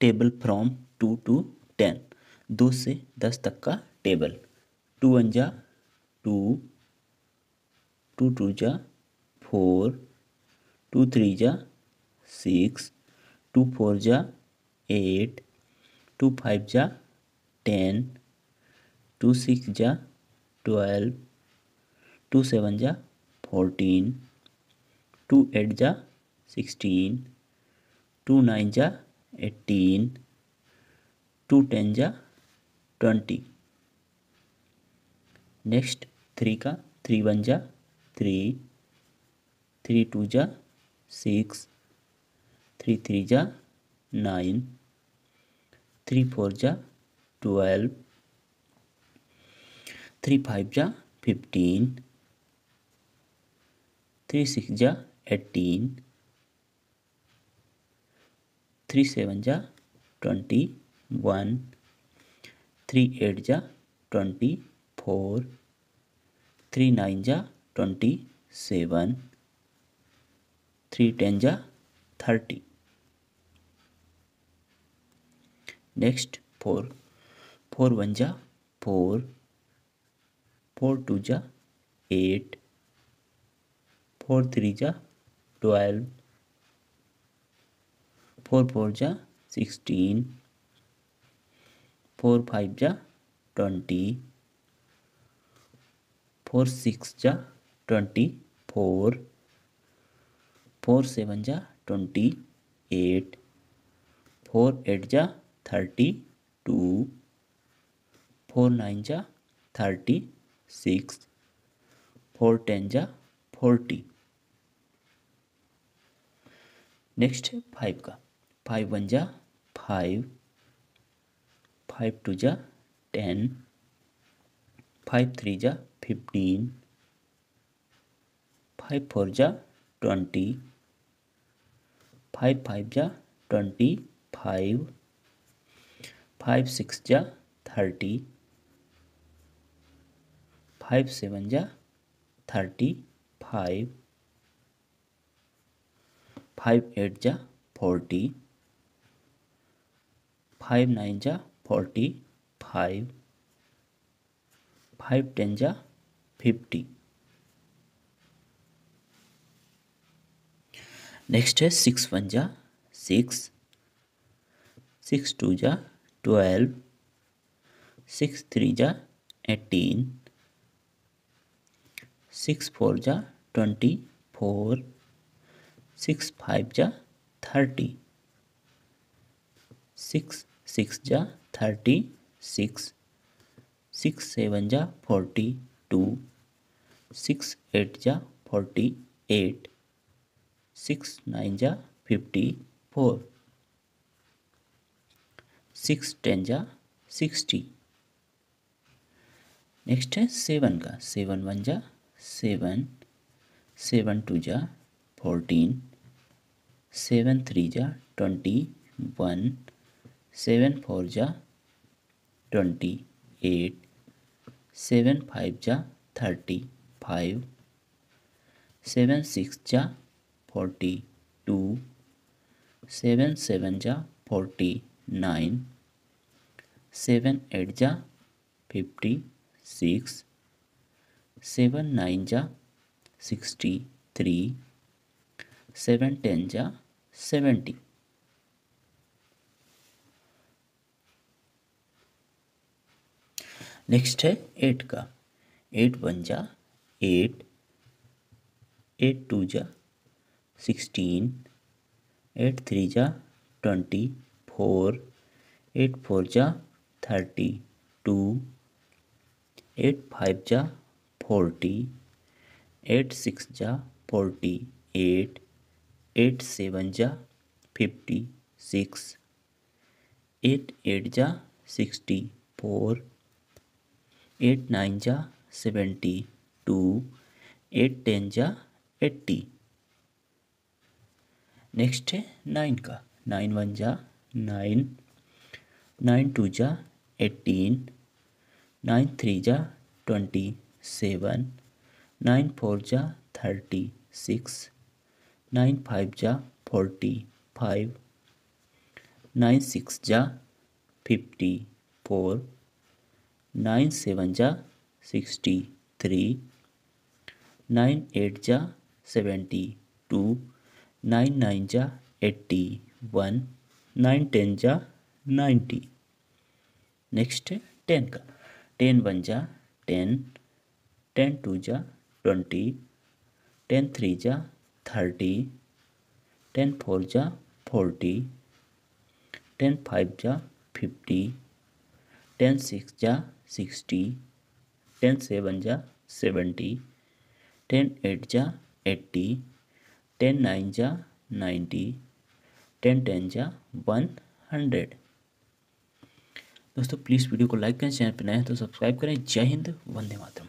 Table from two two ten दो से दस तक का टेबल टू वन जा, टू टू टू जा, फोर, टू थ्री जा, सिक्स, टू फोर जा, एट, टू फाइव जा, टेन, टू सिक्स जा, ट्वेल्व, टू सेवन जा, फोर्टीन, टू एट जा, सिक्सटीन, टू नाइन जा एटीन, टू टेन जा ट्वेंटी। नेक्स्ट, थ्री का, थ्री वन जा, थ्री थ्री टू जा, सिक्स, थ्री थ्री जा, नाइन, थ्री फोर जा, ट्वेल्व, थ्री फाइव जा, फिफ्टीन, थ्री सिक्स जा, एटीन थ्री सेवन जा ट्वेंटी वन थ्री एट जा ट्वेंटी फोर थ्री नाइन जा ट्वेंटी सेवन थ्री टेन जा thirty next four four one जा four four two जा eight four three जा twelve four four जा sixteen, four five जा twenty, four six जा twenty four four seven जा twenty eight, four eight जा thirty two, four nine जा thirty six, four ten जा forty. Next five का। Five one जा, फाइव फाइव टू जा, टेन, फाइव थ्री जा, फिफ्टीन, फाइव फोर जा, ट्वेंटी, फाइव फाइव जा, ट्वेंटी, फाइव फाइव सिक्स जा, थर्टी, फाइव सेवन जा, थर्टी, फाइव फाइव एट जा, फोर्टी फाइव नाइन जा फोर्टी फाइव फाइव टेन जा फिफ्टी। नेक्स्ट है सिक्स वन जा सिक्स सिक्स टू जा ट्वेल्व, सिक्स थ्री जा एटीन, सिक्स फोर जा ट्वेंटी फोर, सिक्स फाइव जा थर्टी, सिक्स सिक्स जा थर्टी, सिक्स सिक्स सेवन जा फोर्टी टू, सिक्स एट जा फोर्टी एट, सिक्स नाइन जा फिफ्टी फोर, सिक्स टेन जा sixty. Next है seven का, सेवन वन जा सेवन सेवन टू जा फोर्टीन, सेवन थ्री जा ट्वेंटी वन सेवन फोर जा ट्वेंटी एट, सेवन फाइव जा थर्टी फाइव, सेवन सिक्स जा फोर्टी टू, सेवन सेवन जा फोर्टी नाइन, सेवन एट जा फिफ्टी सिक्स, सेवन नाइन जा sixty three, seven ten जा seventy. Next है eight का। Eight one जा एट एट टू जा सिक्सटीन एट थ्री जा ट्वेंटी फोर एट फोर जा थर्टी टू एट फाइव जा फोर्टी एट सिक्स जा फोर्टी एट एट सेवन जा फिफ्टी सिक्स एट एट जा सिक्सटी फोर एट नाइन जा seventy two, eight ten जा eighty. Next है nine का। नाइन वन जा नाइन नाइन टू जा एटीन नाइन थ्री जा ट्वेंटी सेवन, नाइन फोर जा थर्टी सिक्स, नाइन फाइव जा फोर्टी फाइव, नाइन सिक्स जा फिफ्टी फोर। नाइन सेवन जा सिक्सटी थ्री, नाइन एट जा सेवेंटी टू, नाइन नाइन जा eighty one, nine ten जा ninety next ten का। Ten one जा ten ten two जा twenty, ten three जा thirty, ten four जा फोर्टी, टेन फाइव जा फिफ्टी टेन सिक्स जा सिक्सटी, टेन सेवन जा सेवेंटी टेन एट जा एट्टी, टेन नाइन जा नाइन्टी, टेन टेन जा वन हंड्रेड। दोस्तों प्लीज़ वीडियो को लाइक करें चैनल पर नए हैं तो सब्सक्राइब करें। जय हिंद, वंदे मातरम।